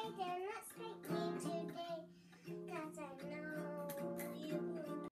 They're not.